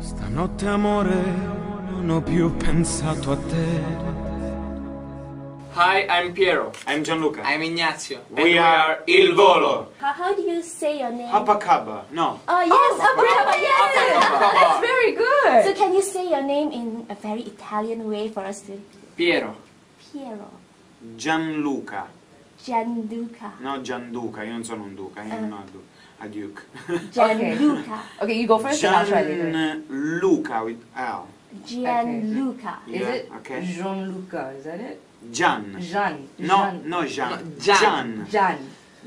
Stanotte amore non ho più pensato a te. Hi, I'm Piero. I'm Gianluca. I'm Ignazio. we are Il Volo. How, how do you say your name? Hapakaba. No. Oh yes, Apacaba, yes. Apacaba. Very good. So can you say your name in a very Italian way for us to? Piero. Piero, Gianluca. Gianluca, No Gianduca, io non sono un duca, io non ho du- a Duke. Gianluca, Okay, you go first and I'll try later. Gianluca with L. Gianluca. Is Yeah, it okay. Jean-Luca? Is that it? Gian. Jean. No, no Gian. Gian. Gian. Gian.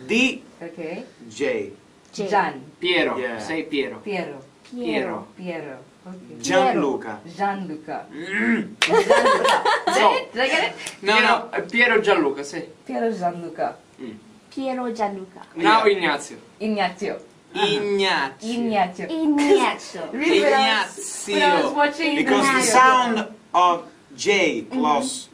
D Okay. J. J. Gian. Piero. Yeah. Sei Piero. Piero. Piero. Piero. Okay. Gianluca. Gianluca. Mm. Gianluca. Is that it? Did I get it? No, no, è Piero Gianluca, sì. Piero Gianluca. Piero Gianluca. Now Yeah. Ignazio. Ignazio. Ignazio. Ignazio. Ignazio. Really, when I was- when I was Ignazio. watching Because the video. sound of J close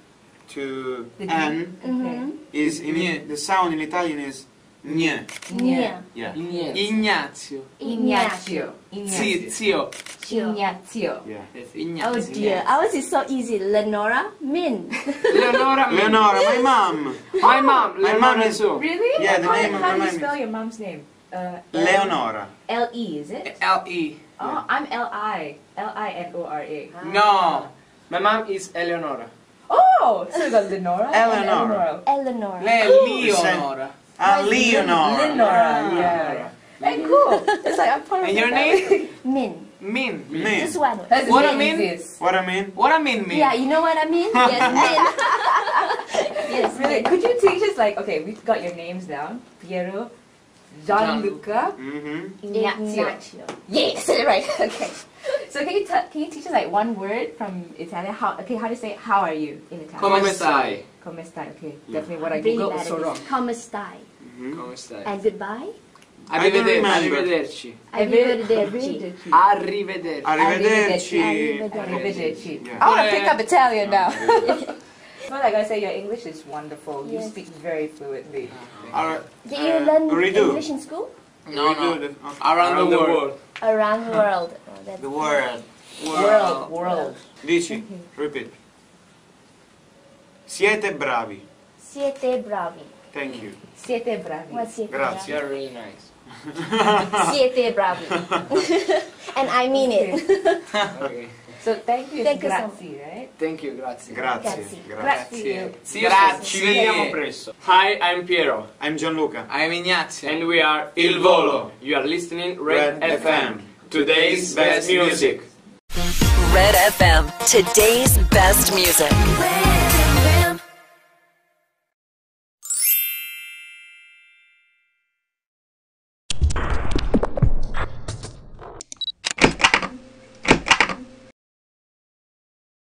to The D. N Mhm. is in Gne. the sound in Italian is gne. Nia. Yeah. Ignazio. Ignazio. Sì, Ignazio. zio. Ignazio. Yeah. Yes, Oh dear, ours is so easy. Lenora, Min. Leonora. Leonora, my mom. My mom. My mom is- too. Really? Yeah, the how, name of how my do you mom spell is- your mom's name? Uh, Leonora. L E is it? L-E. Oh, I'm L I. L I N O R A. No. My mom is Eleonora. Oh, so we got Lenora. and Eleanor. Eleanor. Lei è Leonora. Ah, Leonora. Lenora. Yeah. Hey, cool. It's like I'm part of And your name? Min. Min. Min. This one. That's What the I mean? easiest. What I mean? What I mean, Min? Yeah, you know what I mean? Yes, Min. yes, Really? Min. Could you teach us like okay, we've got your names down. Piero, Gianluca, Mm-hmm. Ignazio. Ignacio. Yeah, it right. Okay. So can you t- can you teach us like one word from Italian? How okay? How to say how are you in Italian? Come stai? Come stai? Okay, definitely what I Really googled was so wrong. Come stai. Come stai? And goodbye. I don't Arrivederci. Arrivederci. Arrivederci. Arrivederci. Arrivederci. Arrivederci. Yeah. I want to pick up Italian now. well, like I say, your English is wonderful. You speak very fluently. Alright. Did you Uh, learn redo. English in school? No, We do no. the- okay. Around, the world. Around the world. Oh, that's The world. World, world. Dici, repeat. Siete bravi. Siete bravi. Thank you. Siete bravi. What siete Grazie. You're really nice. Siete bravi. and I mean it. Okay. So thank you. Thank you so grazie, right? Thank you, grazie. Grazie. Grazie. Grazie. See you Grazie. soon. Ci vediamo presto. Hi, I'm Piero. I'm Gianluca. I'm Ignazio. And we are Il Volo. You are listening Red, Red FM. FM. Today's best music. Red FM, today's best music. Red, red,